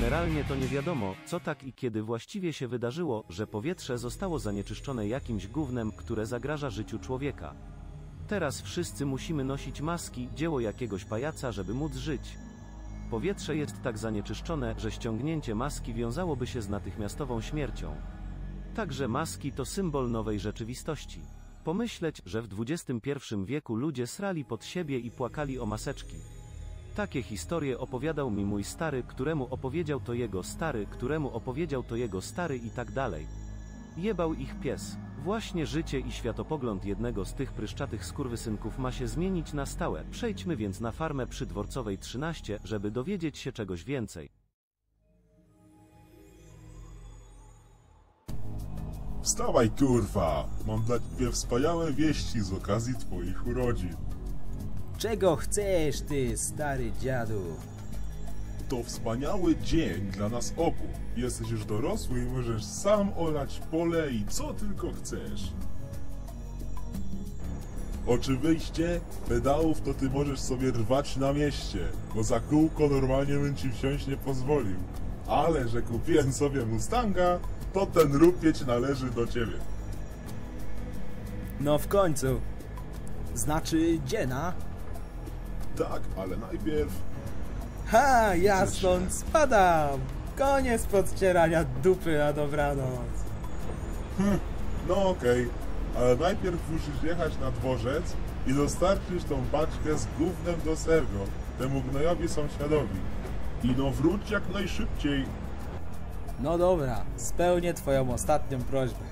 Generalnie to nie wiadomo, co tak i kiedy właściwie się wydarzyło, że powietrze zostało zanieczyszczone jakimś gównem, które zagraża życiu człowieka. Teraz wszyscy musimy nosić maski, dzieło jakiegoś pajaca, żeby móc żyć. Powietrze jest tak zanieczyszczone, że ściągnięcie maski wiązałoby się z natychmiastową śmiercią. Także maski to symbol nowej rzeczywistości. Pomyśleć, że w XXI wieku ludzie srali pod siebie i płakali o maseczki. Takie historie opowiadał mi mój stary, któremu opowiedział to jego stary, któremu opowiedział to jego stary i tak dalej. Jebał ich pies. Właśnie życie i światopogląd jednego z tych pryszczatych skurwysynków ma się zmienić na stałe. Przejdźmy więc na farmę przy Dworcowej 13, żeby dowiedzieć się czegoś więcej. Wstawaj kurwa! Mam dla ciebie wspaniałe wieści z okazji twoich urodzin. Czego chcesz, ty stary dziadu? To wspaniały dzień dla nas obu. Jesteś już dorosły i możesz sam orać pole i co tylko chcesz. Oczy wyjście, pedałów to ty możesz sobie rwać na mieście, bo za kółko normalnie bym ci wsiąść nie pozwolił. Ale że kupiłem sobie Mustanga, to ten rupieć należy do ciebie. No w końcu. Znaczy dziena? Tak, ale najpierw Ha, ja stąd spadam! Koniec podcierania dupy na dobranoc. No okej, ale najpierw musisz jechać na dworzec i dostarczyć tą paczkę z gównem do Sergo, temu gnojowi sąsiadowi. I no wróć jak najszybciej. No dobra, spełnię twoją ostatnią prośbę.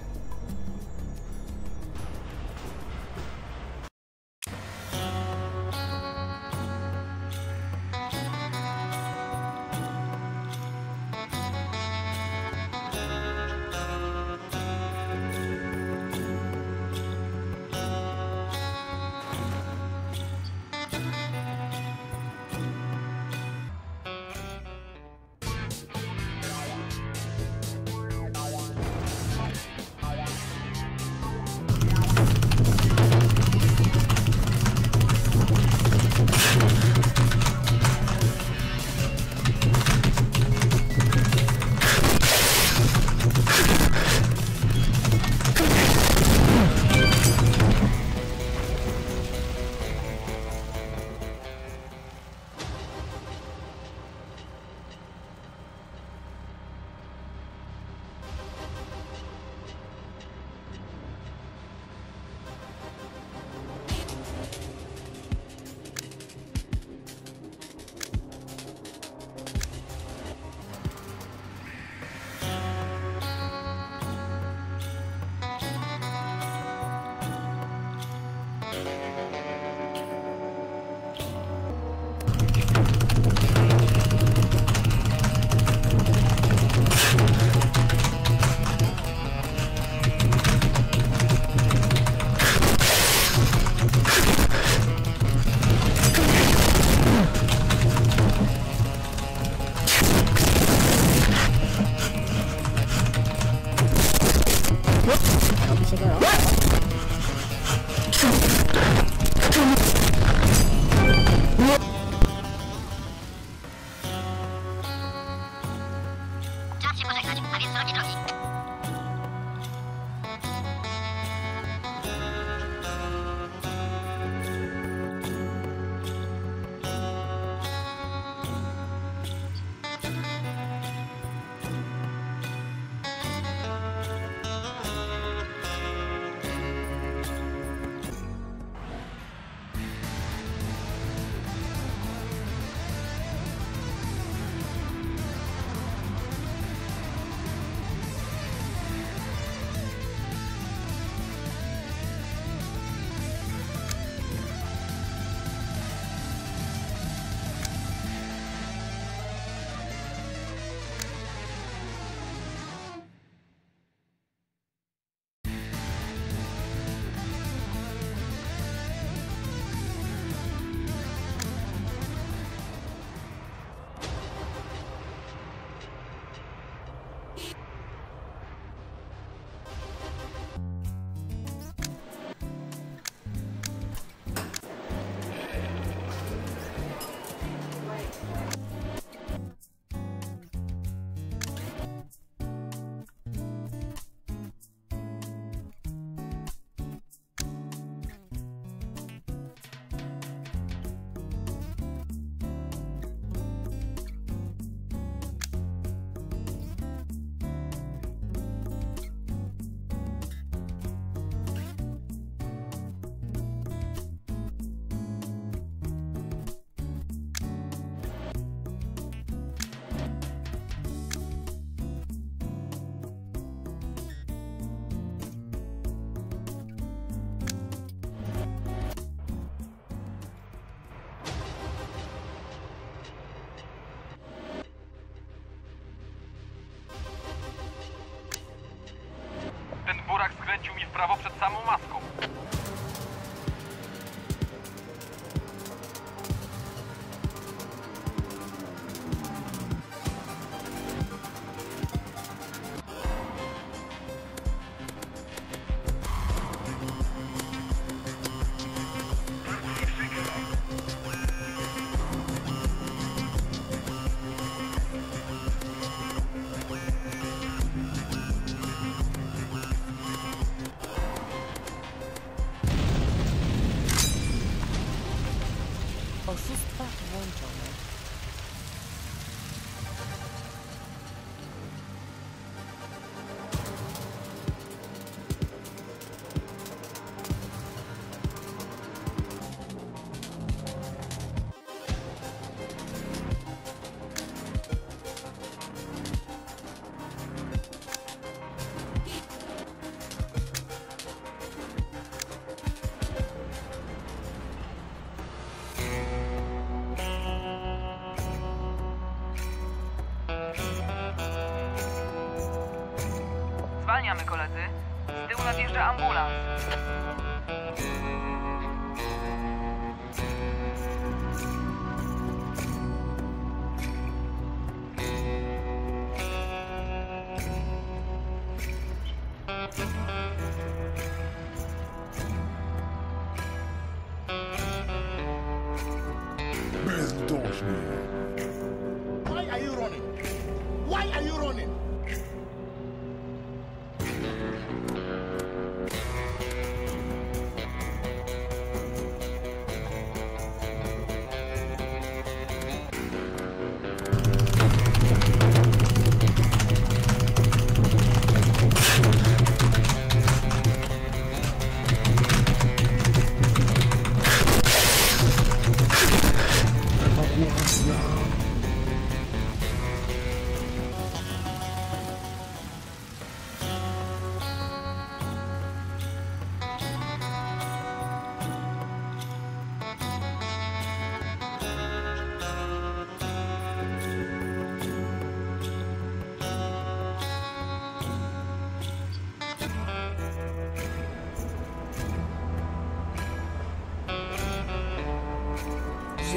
Oszustwa włączone.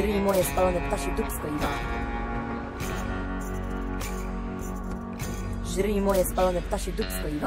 žrý moje spalone ptaši dub i Žrý moje spalone ptaši dub i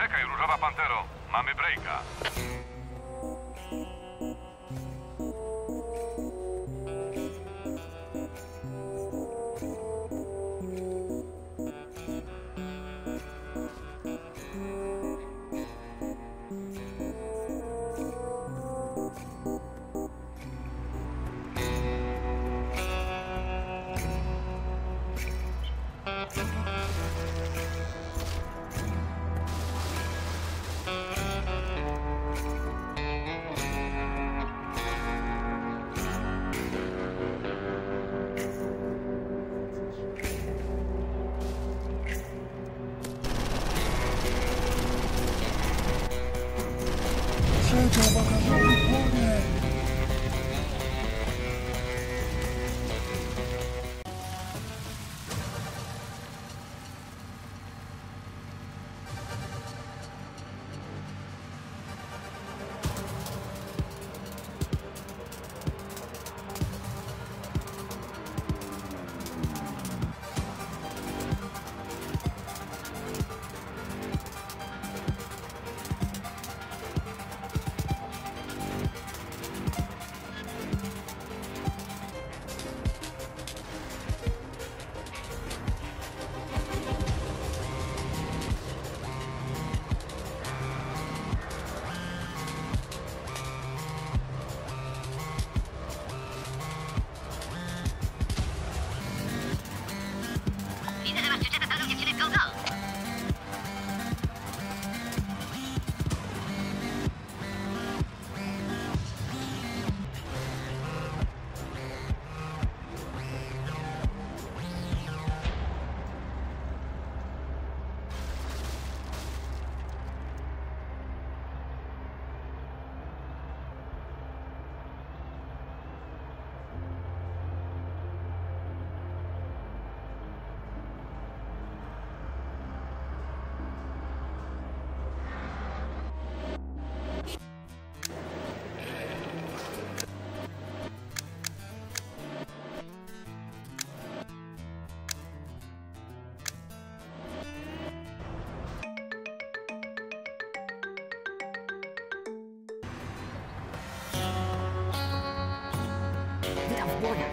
Czekaj, różowa pantero, mamy breaka. Morgan.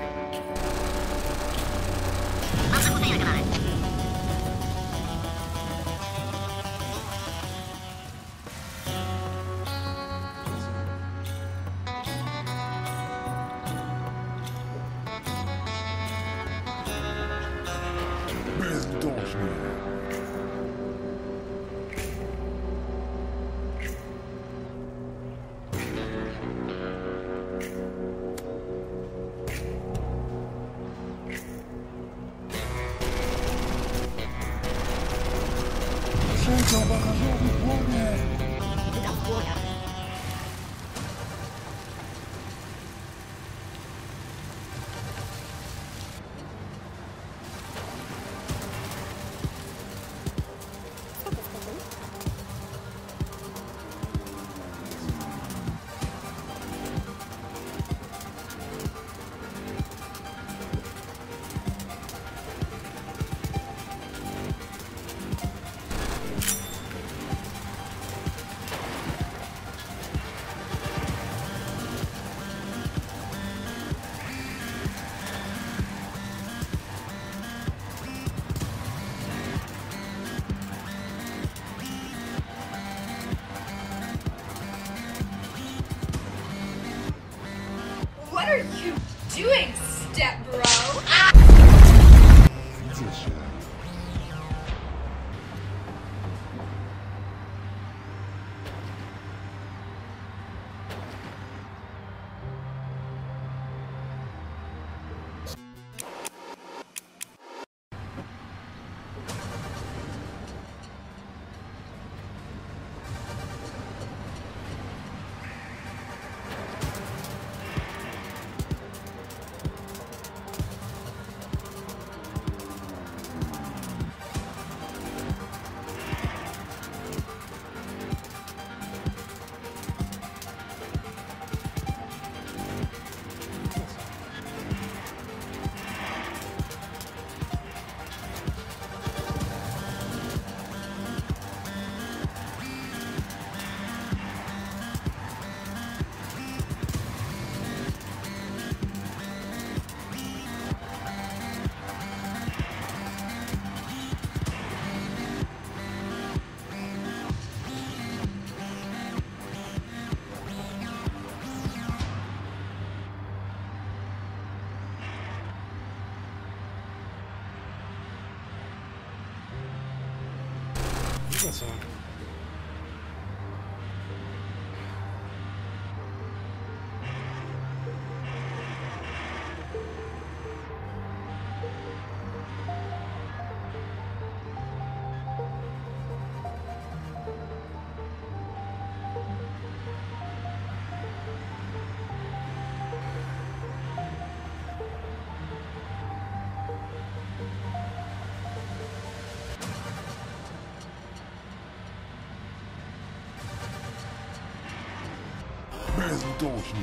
Bezduszny.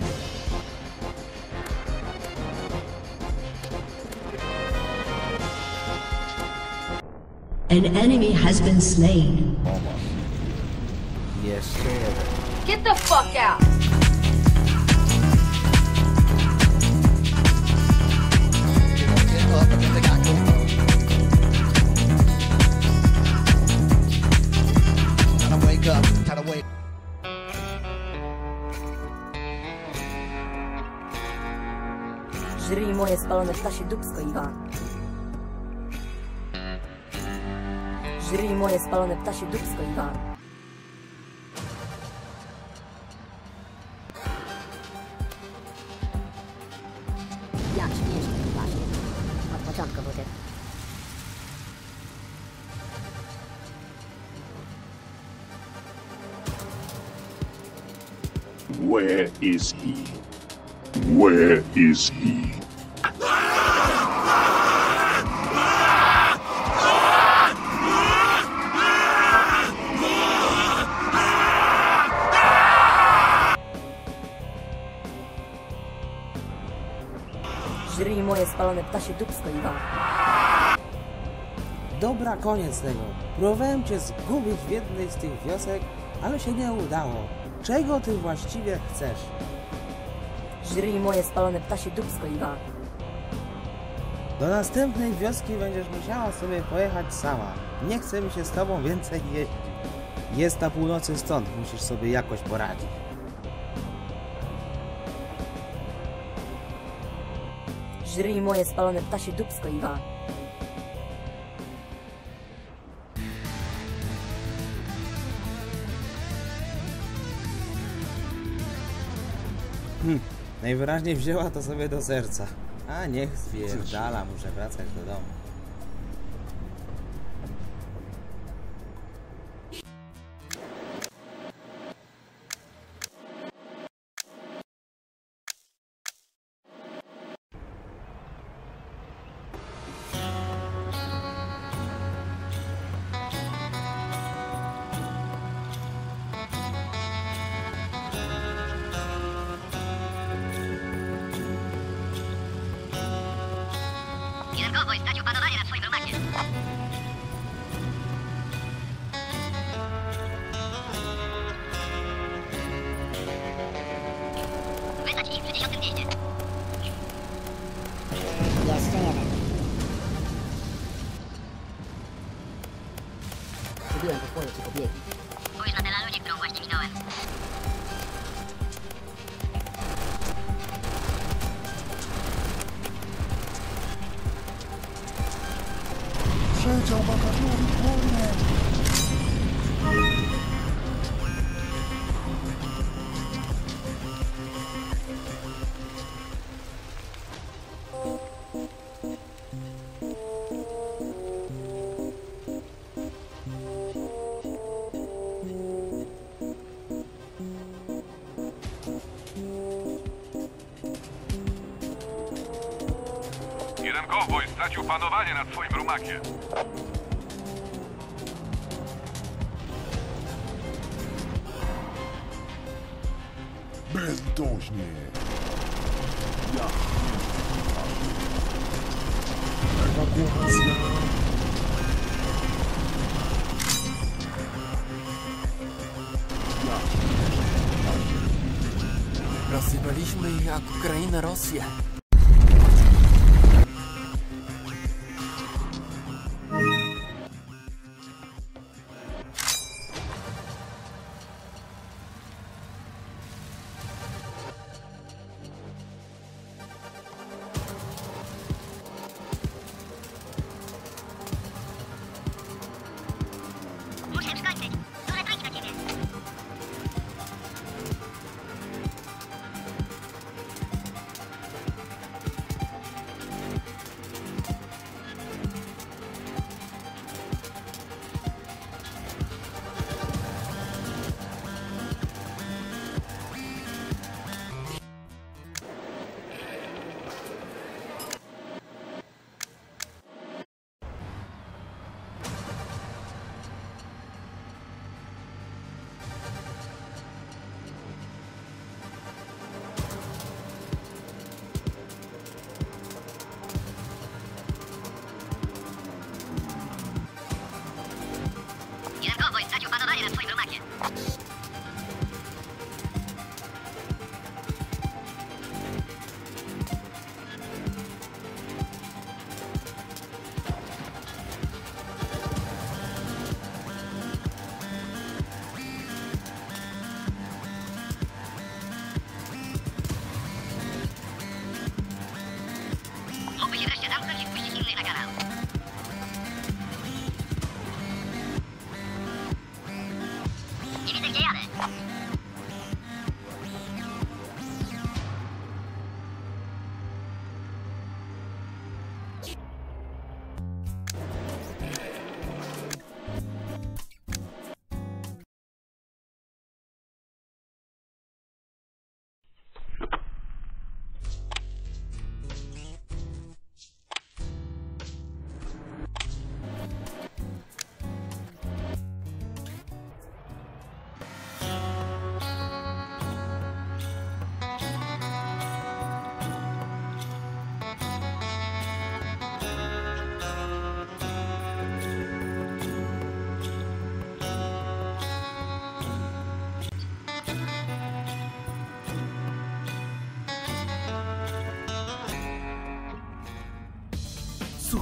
An enemy has been slain. Jeszcze jeden. Get the fuck out! Żryj moje spalone ptasie dupsko, Iwan. Żryj moje spalone ptasie dupsko, Iwan. Jak śmiesznie, właśnie. Od początku był typ. Where is he? Where is he? da się dupsko i wam. Dobra, koniec tego. Próbowałem cię zgubić w jednej z tych wiosek, ale się nie udało. Czego ty właściwie chcesz? Żryj moje spalone ptasie dupsko i wam. Do następnej wioski będziesz musiała sobie pojechać sama. Nie chcę mi się z tobą więcej jeździć. Jest na północy stąd, musisz sobie jakoś poradzić. Żryj moje spalone ptasie dubsko, Iwan. Hm, najwyraźniej wzięła to sobie do serca. A niech zwierdala, muszę wracać do domu. action.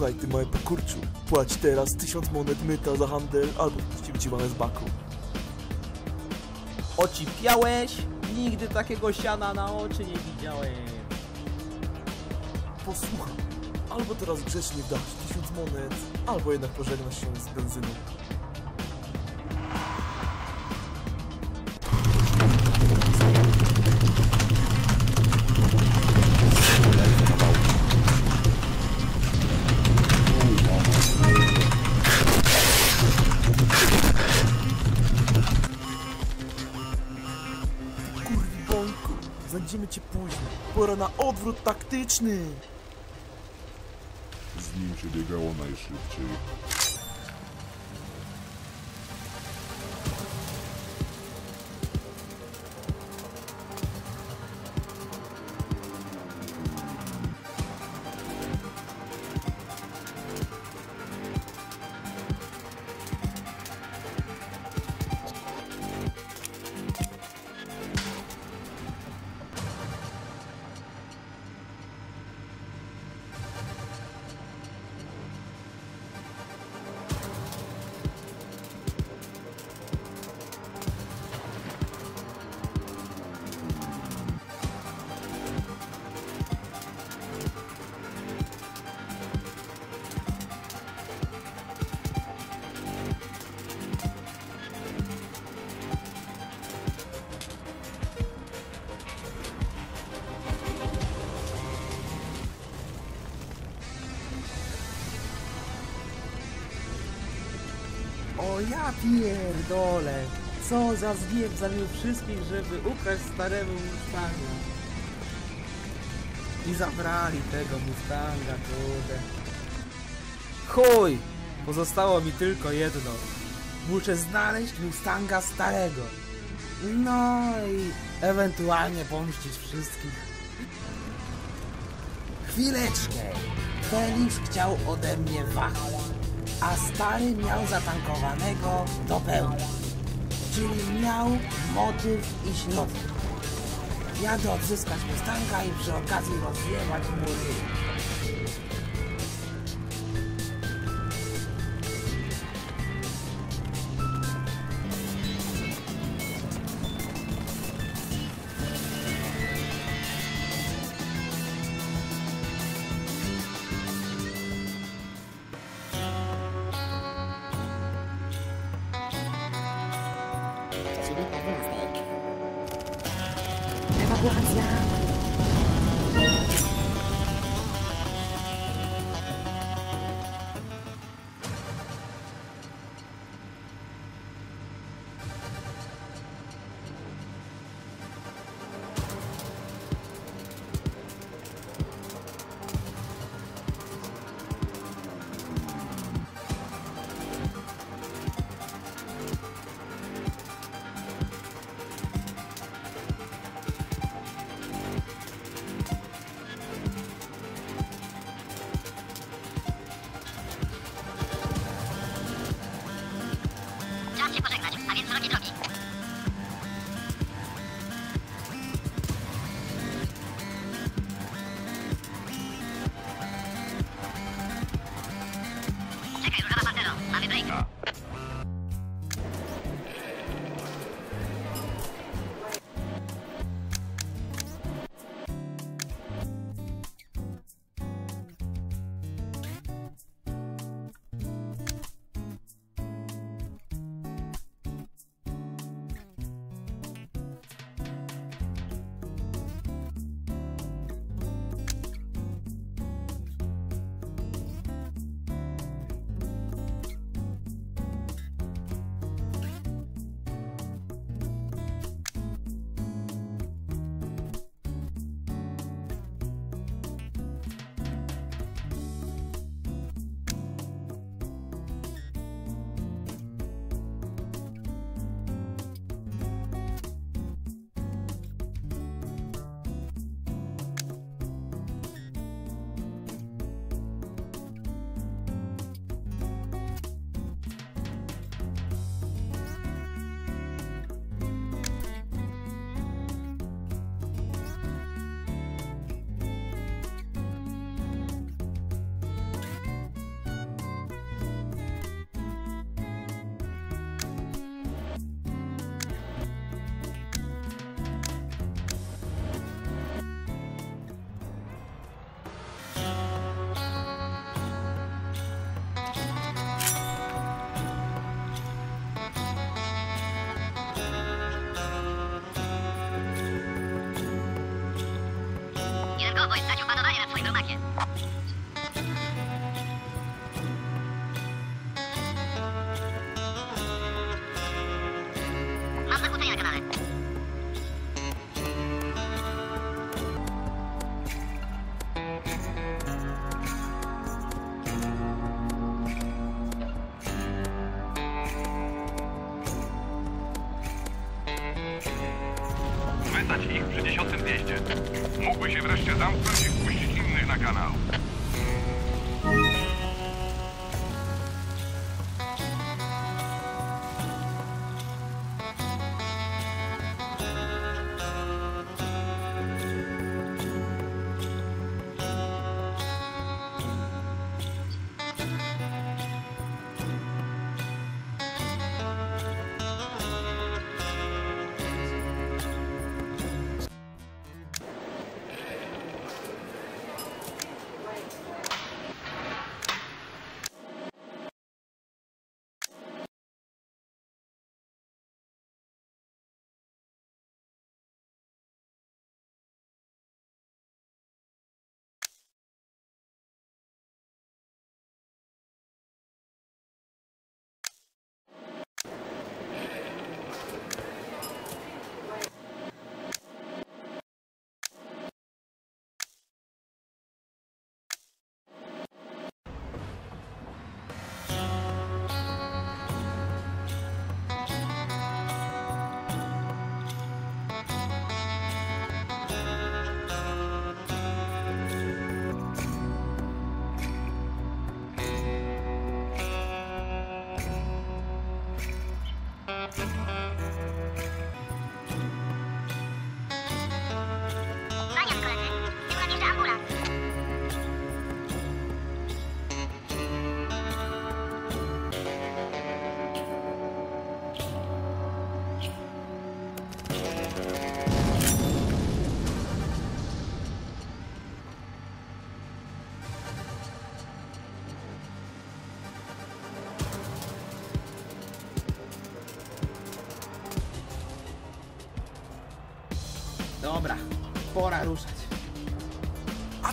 Słuchaj, ty moje pokurczu, płać teraz tysiąc monet myta za handel, albo puścimy ci z baku. Ocipiałeś? Nigdy takiego siana na oczy nie widziałem. Posłuchaj, albo teraz grzecznie dasz tysiąc monet, albo jednak pożegnasz się z benzyną. Odwrót taktyczny. Z nim się biegało najszybciej. Ja pierdolę! Co za zbieg zabił wszystkich, żeby ukraść staremu Mustanga. I zabrali tego Mustanga, kurde. Chuj! Pozostało mi tylko jedno. Muszę znaleźć Mustanga starego. No i ewentualnie pomścić wszystkich. Chwileczkę! Felix chciał ode mnie wachę, a stary miał zatankowanego do pełna. Czyli miał motyw i środki. Jadę odzyskać Mustanga i przy okazji rozjebać mu Ewakuacja! cowboy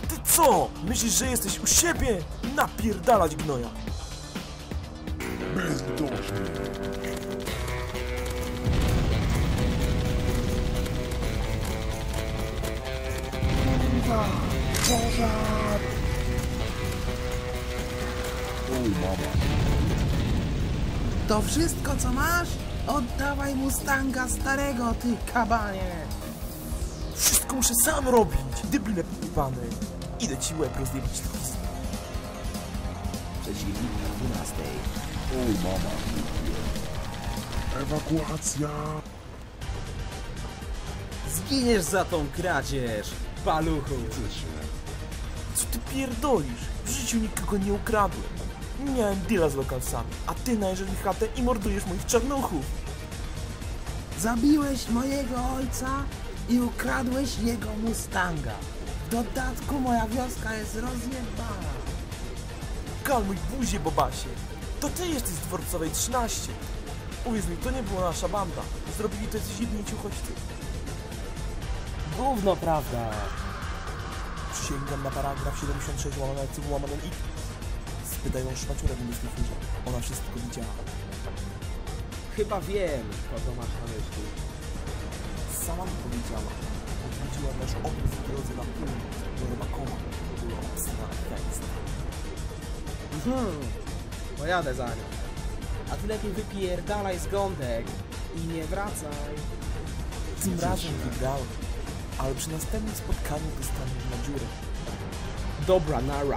A ty co? Myślisz, że jesteś u siebie? Napierdalać gnoja. Bezduszny. To wszystko, co masz? Oddawaj Mustanga starego, ty kabanie! Wszystko muszę sam robić. Dybile pany. Idę ci łeb rozjebać to Przeciwnik na 12. O mama. Ewakuacja. Zginiesz za tą kradzież, paluchu! Co ty pierdolisz? W życiu nikogo nie ukradłem. Miałem deala z lokalsami, a ty najeżdżasz mi chatę i mordujesz moich czarnuchów. Zabiłeś mojego ojca i ukradłeś jego Mustanga. Dodatku moja wioska jest rozjebana. Kalmuj buzie, Bobasie. To ty jesteś z Dworcowej 13. Uwierz mi, to nie była nasza banda. Zrobili to jacyś jednici uchodźcy. Gówno prawda. Przysięgam na paragraf 76 łamane cywu łamane i... Spytaj ją szmaciurę w niebieskiej furze. Ona wszystko widziała. Chyba wiem, kogo masz na myśli. Sama mi powiedziała. Odwiedziła nasz obóz w drodze na północ do Rybakoma. Była obsługa fest. Mhm, pojadę za nią. A ty lepiej wypierdalaj z gądek i nie wracaj. Tym razem wygrałem. Ale przy następnym spotkaniu dostanę na dziurę. Dobra, nara.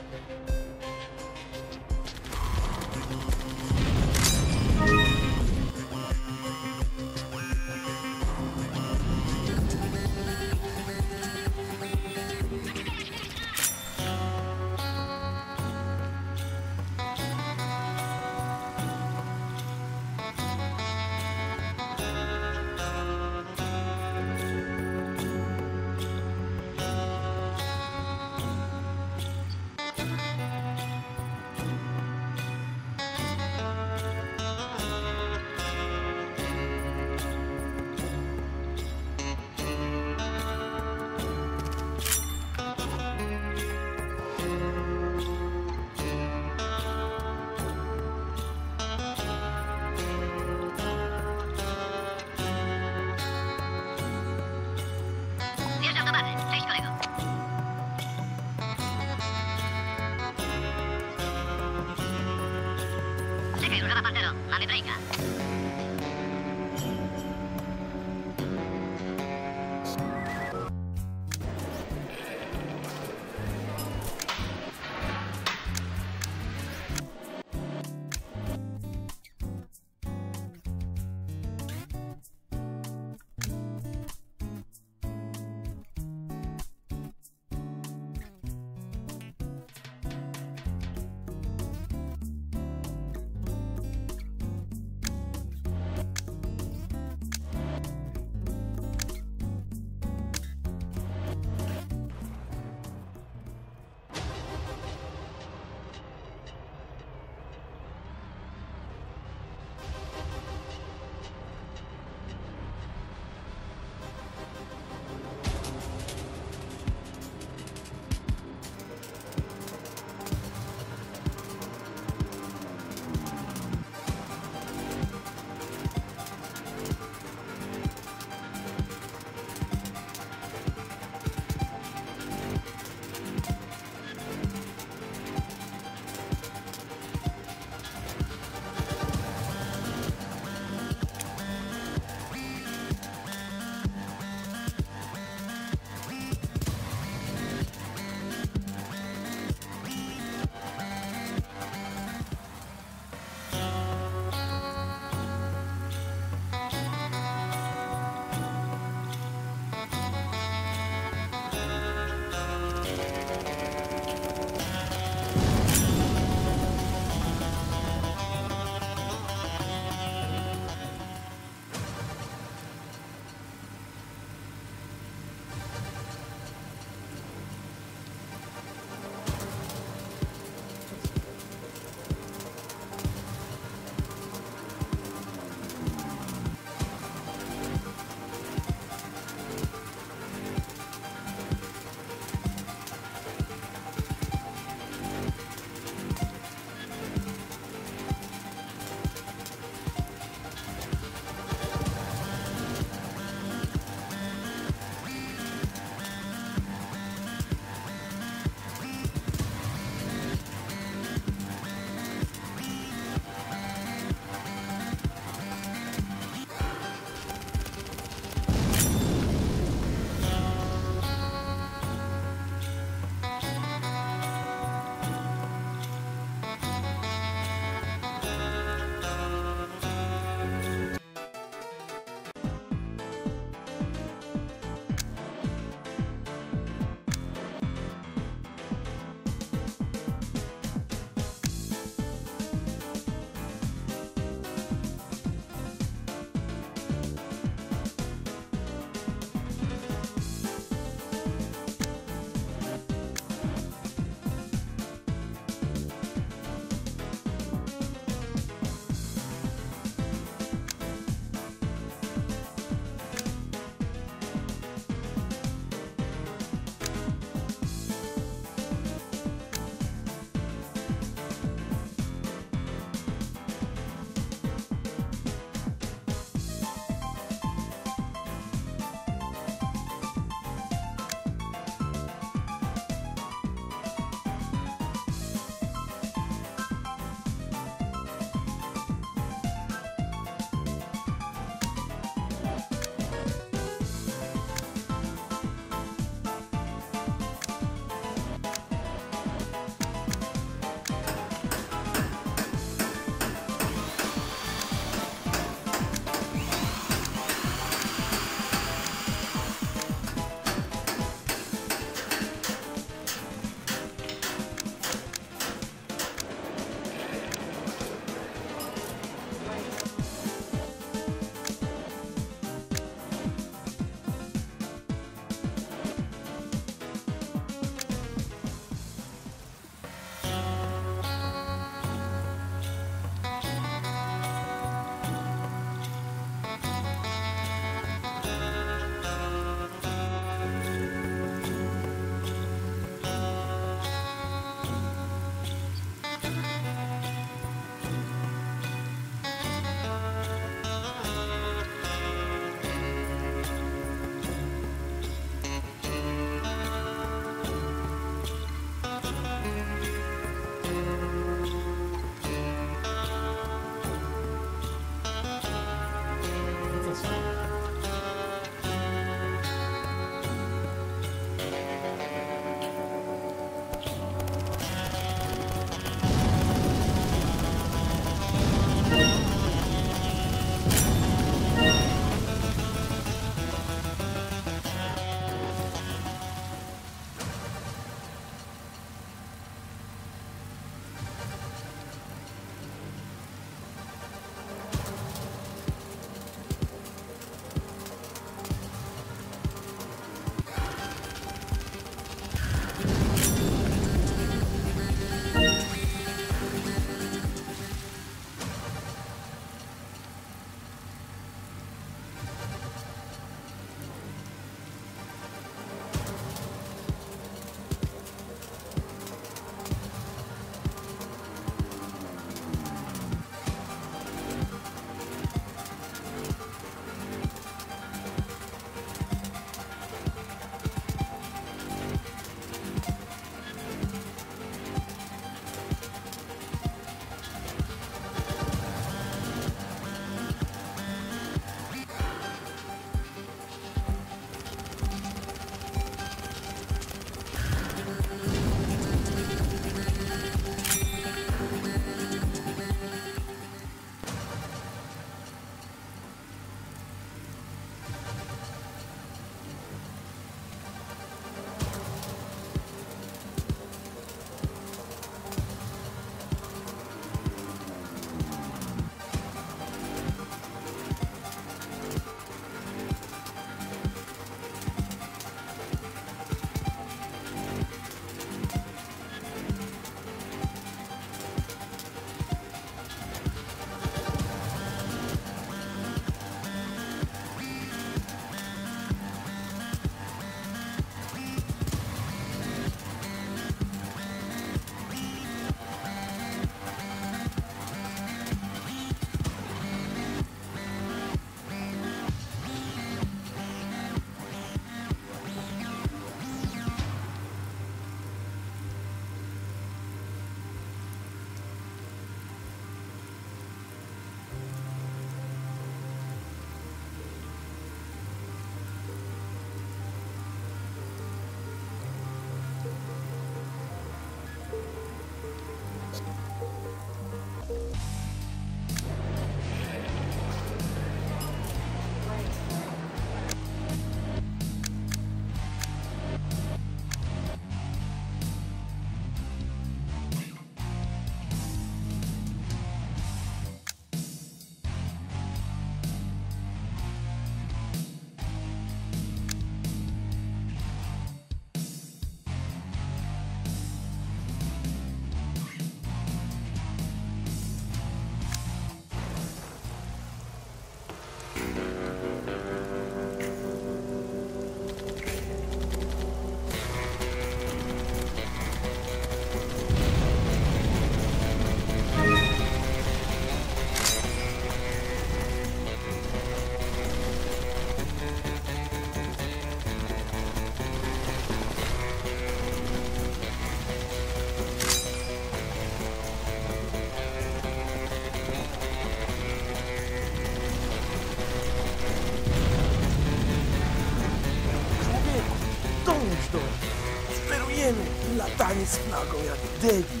Stanie z flagą jak debil.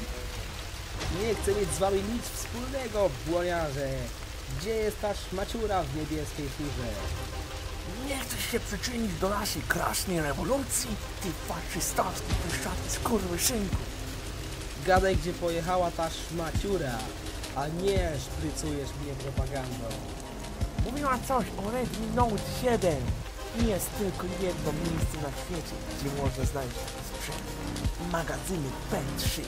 Nie chcę mieć z wami nic wspólnego, błoniarze. Gdzie jest ta szmaciura w niebieskiej furze? Nie chcesz się przyczynić do naszej krasnej rewolucji? Ty faszystowski, pyszaty skurwysynku. Gadaj, gdzie pojechała ta szmaciura, a nie szprycujesz mnie propagandą. Mówiła coś o Redmi Note 7. Jest tylko jedno miejsce na świecie, gdzie można znaleźć sprzęt. Magazyny P3.